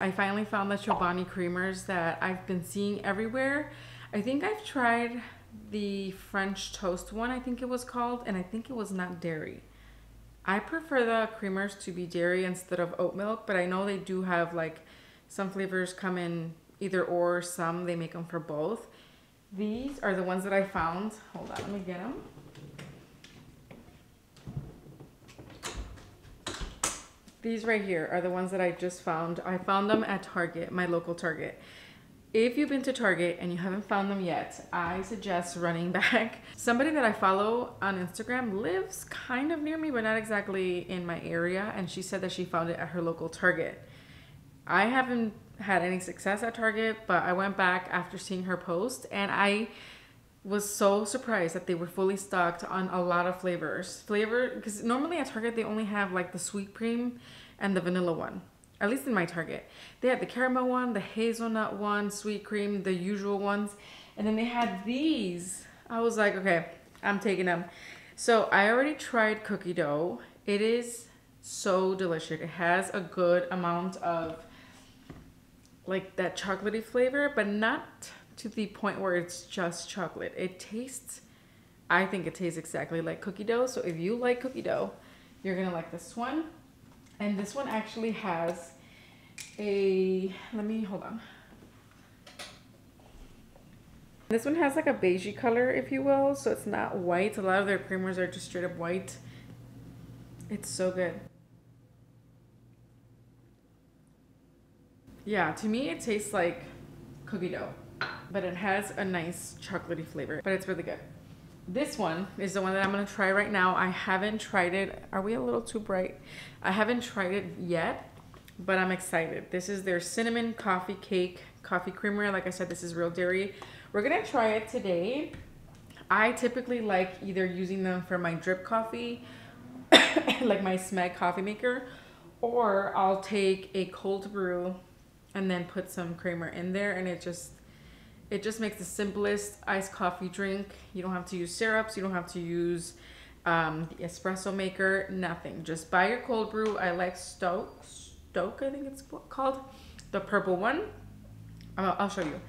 I finally found the Chobani creamers that I've been seeing everywhere. I think I've tried the French toast one, I think it was called, and I think it was not dairy. I prefer the creamers to be dairy instead of oat milk, but I know they do have like some flavors come in either or, some they make them for both. These are the ones that I found. Hold on, let me get them. These right here are the ones that I just found. I found them at Target, my local Target. If you've been to Target and you haven't found them yet, I suggest running back. Somebody that I follow on Instagram lives kind of near me, but not exactly in my area. And she said that she found it at her local Target. I haven't had any success at Target, but I went back after seeing her post and I was so surprised that they were fully stocked on a lot of flavors. Flavor, because normally at Target they only have like the sweet cream and the vanilla one. At least in my Target. They had the caramel one, the hazelnut one, sweet cream, the usual ones. And then they had these. I was like, okay, I'm taking them. So I already tried cookie dough. It is so delicious. It has a good amount of like that chocolatey flavor, but not to the point where it's just chocolate. It tastes, I think it tastes exactly like cookie dough. So if you like cookie dough, you're gonna like this one. And this one actually has a, let me, hold on. This one has like a beigey color, if you will. So it's not white. A lot of their creamers are just straight up white. It's so good. Yeah, to me it tastes like cookie dough but it has a nice chocolatey flavor, but it's really good. This one is the one that I'm gonna try right now. I haven't tried it. Are we a little too bright? I haven't tried it yet, but I'm excited. This is their cinnamon coffee cake coffee creamer. Like I said, this is real dairy. We're gonna try it today. I typically like either using them for my drip coffee, like my Smeg coffee maker, or I'll take a cold brew and then put some creamer in there and it just it just makes the simplest iced coffee drink. You don't have to use syrups. You don't have to use um, the espresso maker. Nothing. Just buy your cold brew. I like Stok. Stok, I think it's called. The purple one. I'll show you.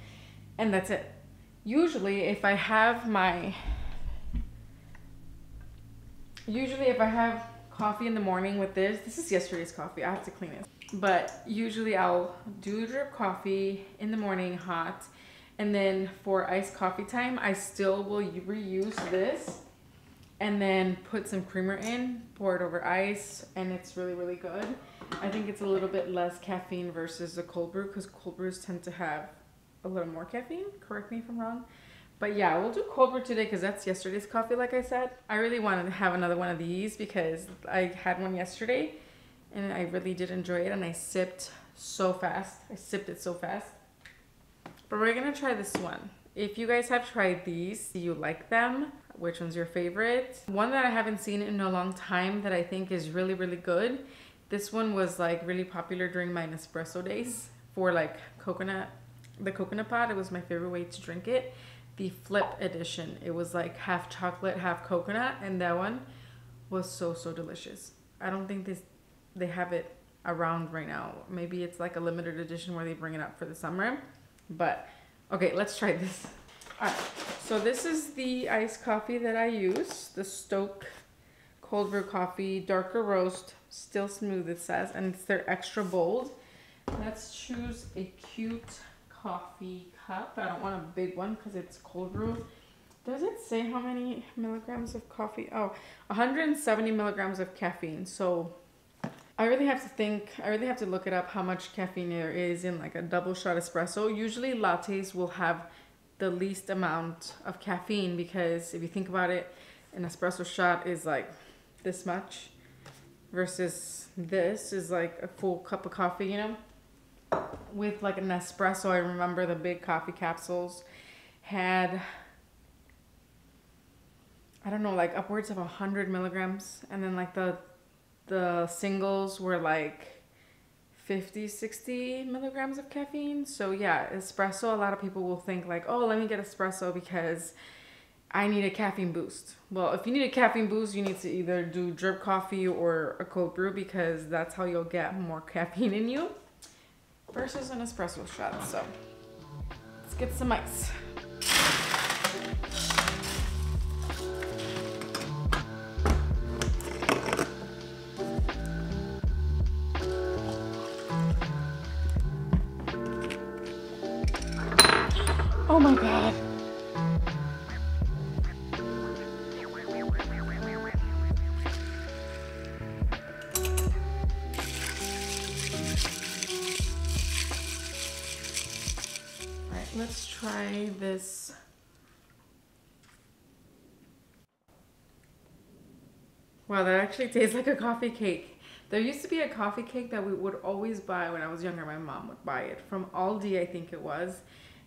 And that's it. Usually, if I have my... Usually, if I have coffee in the morning with this, this is yesterday's coffee. I have to clean it. But usually, I'll do drip coffee in the morning hot and then for iced coffee time, I still will reuse this and then put some creamer in, pour it over ice, and it's really, really good. I think it's a little bit less caffeine versus the cold brew because cold brews tend to have a little more caffeine. Correct me if I'm wrong. But yeah, we'll do cold brew today because that's yesterday's coffee, like I said. I really wanted to have another one of these because I had one yesterday and I really did enjoy it and I sipped so fast. I sipped it so fast. But we're gonna try this one. If you guys have tried these, do you like them? Which one's your favorite? One that I haven't seen in a long time that I think is really, really good. This one was like really popular during my Nespresso days for like coconut, the coconut pot. It was my favorite way to drink it. The flip edition. It was like half chocolate, half coconut. And that one was so, so delicious. I don't think this, they have it around right now. Maybe it's like a limited edition where they bring it up for the summer. But okay, let's try this. All right, so this is the iced coffee that I use, the Stok cold brew coffee, darker roast, still smooth it says, and it's their extra bold. Let's choose a cute coffee cup. I don't want a big one because it's cold brew. Does it say how many milligrams of coffee? Oh, 170 milligrams of caffeine. So I really have to think, I really have to look it up how much caffeine there is in like a double shot espresso. Usually lattes will have the least amount of caffeine because if you think about it, an espresso shot is like this much versus this is like a full cup of coffee, you know? With like an espresso, I remember the big coffee capsules had I don't know, like upwards of a hundred milligrams, and then like the the singles were like 50, 60 milligrams of caffeine. So yeah, espresso, a lot of people will think like, oh, let me get espresso because I need a caffeine boost. Well, if you need a caffeine boost, you need to either do drip coffee or a cold brew because that's how you'll get more caffeine in you. versus an espresso shot. So let's get some ice. Let's try this. Wow, that actually tastes like a coffee cake. There used to be a coffee cake that we would always buy when I was younger. My mom would buy it from Aldi, I think it was.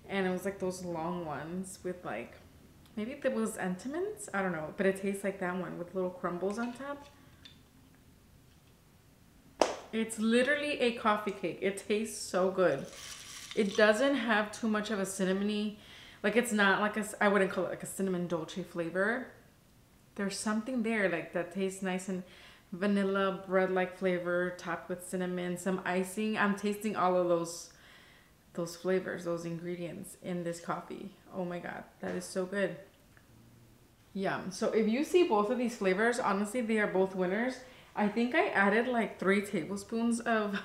And it was like those long ones with like, maybe it was Entenmann's? I don't know. But it tastes like that one with little crumbles on top. It's literally a coffee cake. It tastes so good. It doesn't have too much of a cinnamony, like it's not like a, I wouldn't call it like a cinnamon dolce flavor. There's something there like that tastes nice and vanilla bread like flavor topped with cinnamon, some icing. I'm tasting all of those those flavors, those ingredients in this coffee. Oh my god, that is so good. Yum. So if you see both of these flavors, honestly, they are both winners. I think I added like three tablespoons of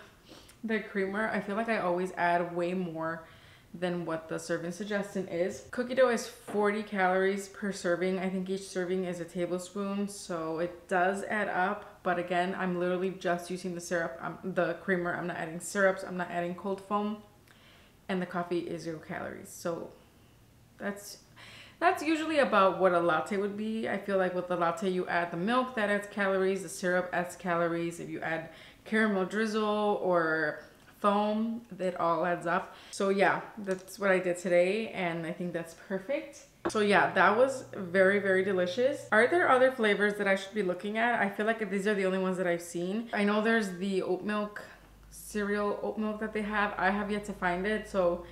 the creamer. I feel like I always add way more than what the serving suggestion is. Cookie dough is 40 calories per serving. I think each serving is a tablespoon, so it does add up. But again, I'm literally just using the syrup, um, the creamer. I'm not adding syrups. I'm not adding cold foam. And the coffee is zero calories. So that's that's usually about what a latte would be. I feel like with the latte, you add the milk that adds calories, the syrup adds calories. If you add caramel drizzle or foam, that all adds up. So yeah, that's what I did today, and I think that's perfect. So yeah, that was very, very delicious. Are there other flavors that I should be looking at? I feel like these are the only ones that I've seen. I know there's the oat milk cereal oat milk that they have. I have yet to find it, so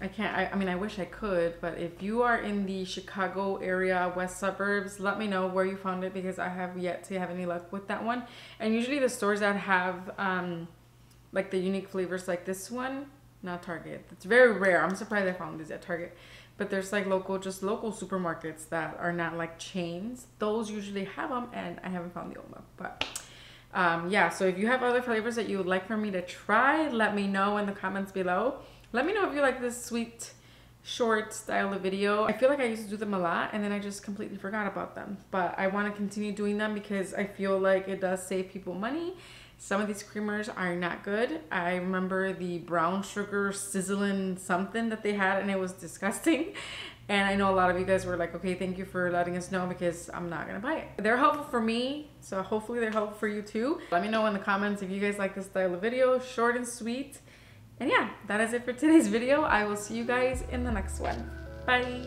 I can't, I, I, mean, I wish I could, but if you are in the Chicago area, west suburbs, let me know where you found it because I have yet to have any luck with that one. And usually the stores that have um, like the unique flavors like this one, not Target. It's very rare. I'm surprised I found these at Target. But there's like local, just local supermarkets that are not like chains. Those usually have them and I haven't found the milk, but um, yeah. So if you have other flavors that you would like for me to try, let me know in the comments below. Let me know if you like this sweet short style of video. I feel like I used to do them a lot and then I just completely forgot about them. But I want to continue doing them because I feel like it does save people money. Some of these creamers are not good. I remember the brown sugar sizzling something that they had and it was disgusting. And I know a lot of you guys were like, okay, thank you for letting us know because I'm not gonna buy it. They're helpful for me, so hopefully they're helpful for you too. Let me know in the comments if you guys like this style of video, short and sweet. And yeah, that is it for today's video. I will see you guys in the next one. Bye.